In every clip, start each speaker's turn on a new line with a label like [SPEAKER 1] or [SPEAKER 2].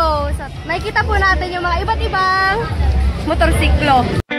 [SPEAKER 1] So, makikita po natin yung mga iba't ibang motorsiklo.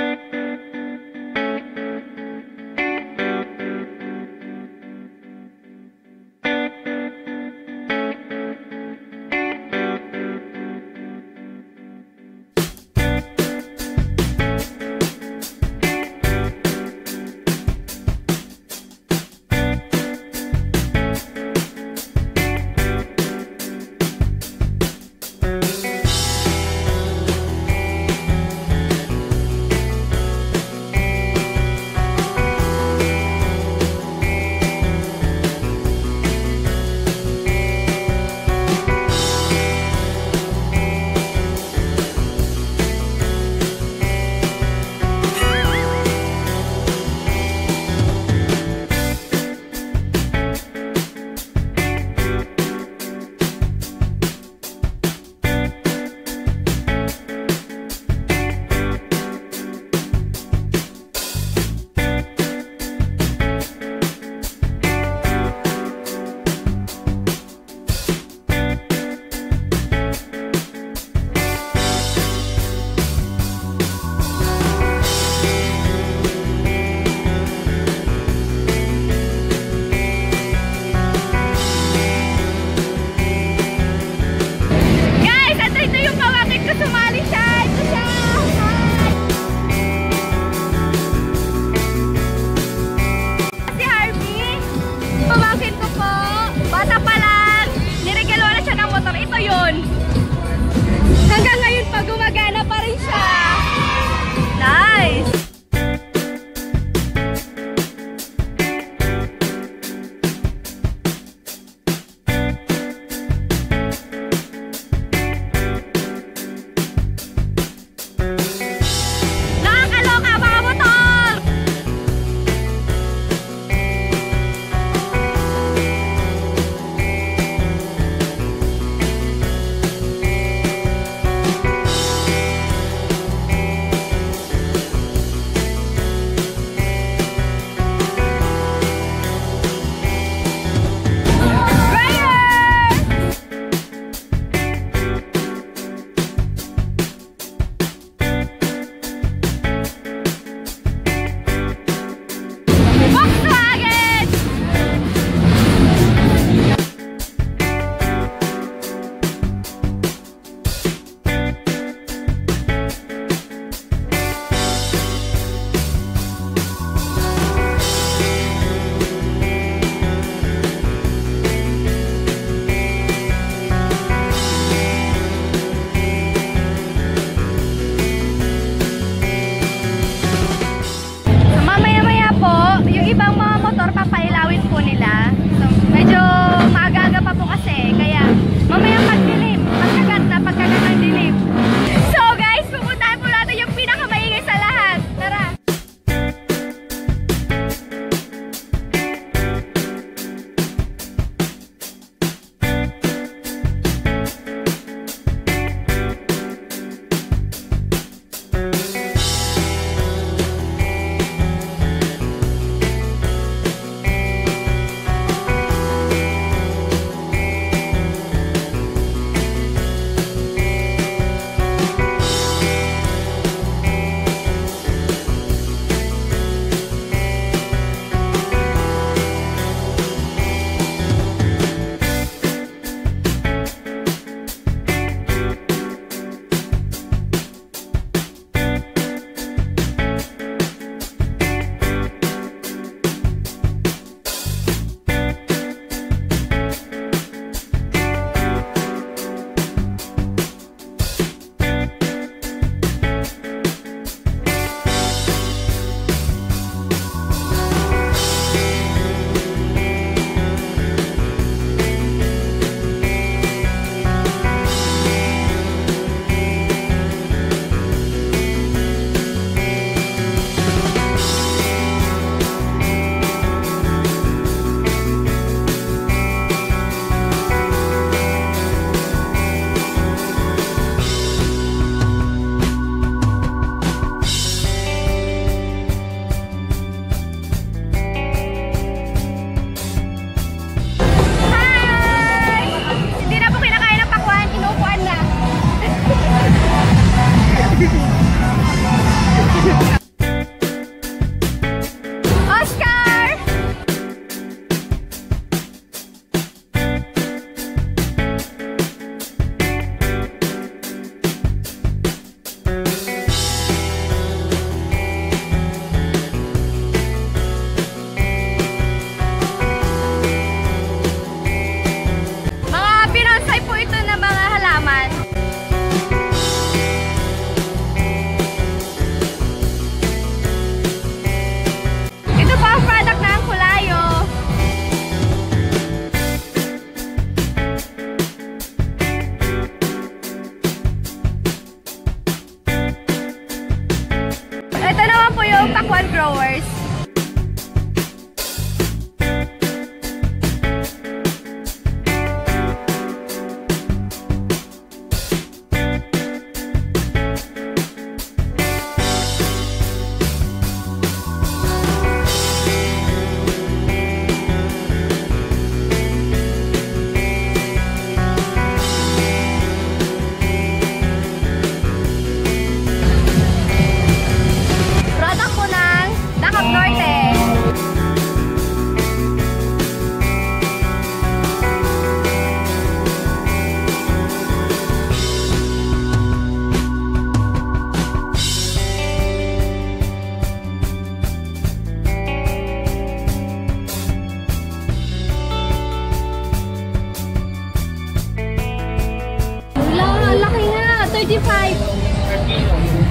[SPEAKER 1] 35.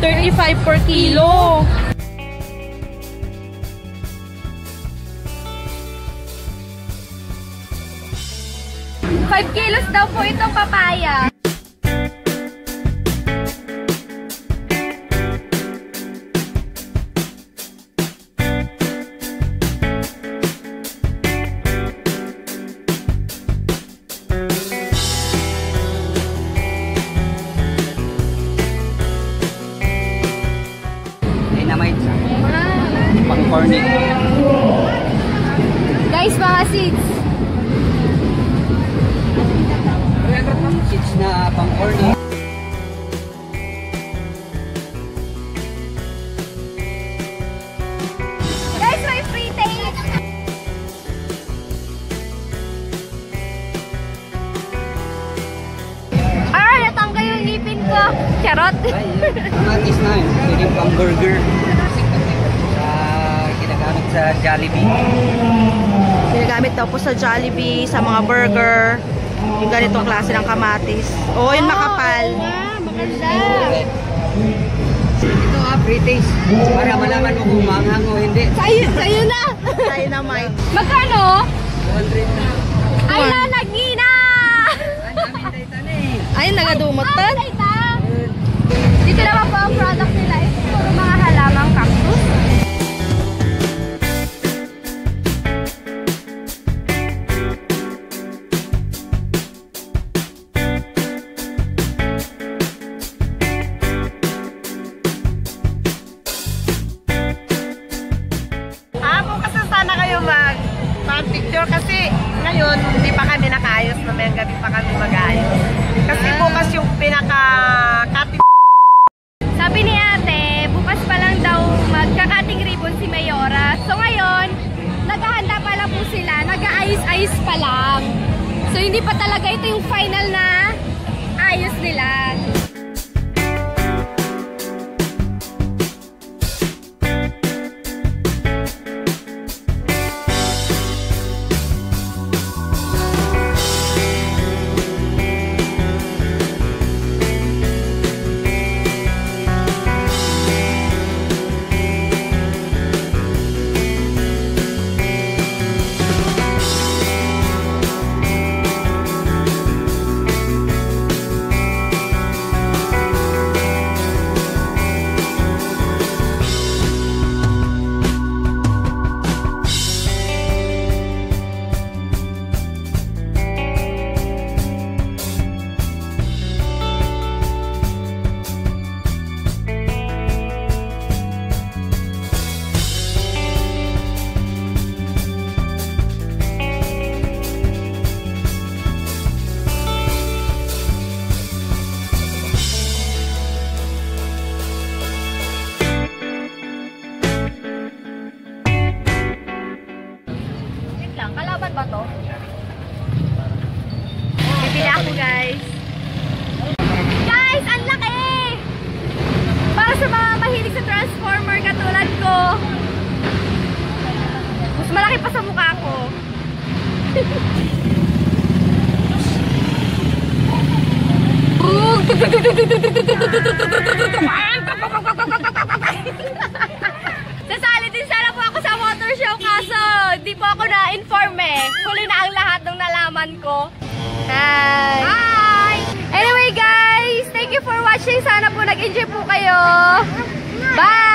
[SPEAKER 2] 35 per kilo.
[SPEAKER 1] Five kilos daw po itong papaya.
[SPEAKER 3] Kids na pang corny.
[SPEAKER 1] Guys, may free taste. Ah, natanggal yung ngipin ko. Charot. Kamatis
[SPEAKER 3] na yun. Pwede pang burger. Sa ginagamit sa Jollibee.
[SPEAKER 2] Ginagamit daw po sa Jollibee, sa mga burger. Yung ganitong klase ng kamatis. Oo, yung makapal.
[SPEAKER 1] Ah, maganda.
[SPEAKER 3] Ito ah, free taste. Para malaman mo kung maanghang o hindi.
[SPEAKER 1] Sa'yo, sa'yo na.
[SPEAKER 2] Dynamite.
[SPEAKER 1] Magkano?
[SPEAKER 4] Mamayang gabi pa kami mag-ayos. Kasi bukas yung pinaka cutting
[SPEAKER 1] Sabi ni ate, bukas pa lang daw magkakating ribbon si Mayora. So ngayon, naghahanda pa lang po sila, nag-aayos-ayos pa lang. So hindi pa talaga ito yung final na ayos nila. Malaki pa sa mukha ko. Sasali din sana po ako sa motor show kaso di po ako na-inform eh. Huli na ang lahat ng nalaman ko. Hi! Hi! Anyway guys, thank you for watching. Sana po nag-enjoy po kayo. Bye!